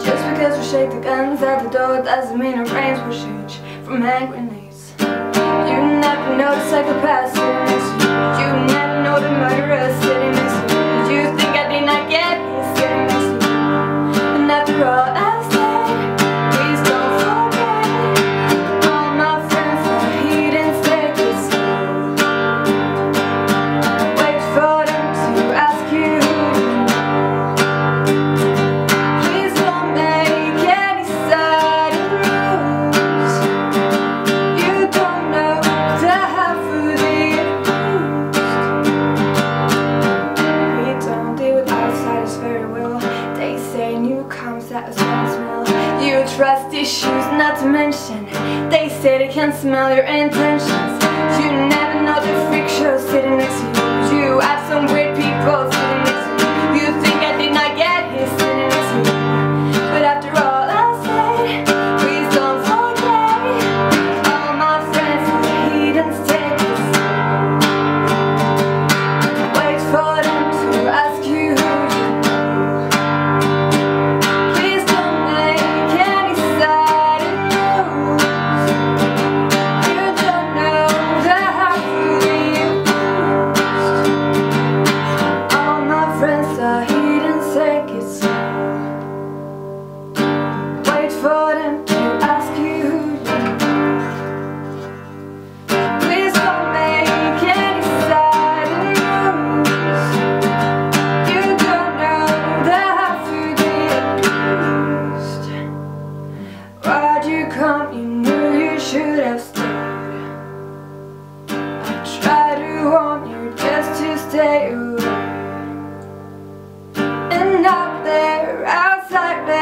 Just because we shake the guns at the door doesn't mean our brains will shoot from hand grenades. You never know the psychopaths, you never know the murderers. Say newcomers that a strong smell. You trust issues not to mention. They say they can smell your intentions. You never know the freak show sitting next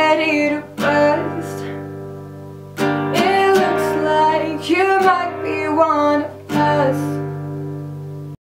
querer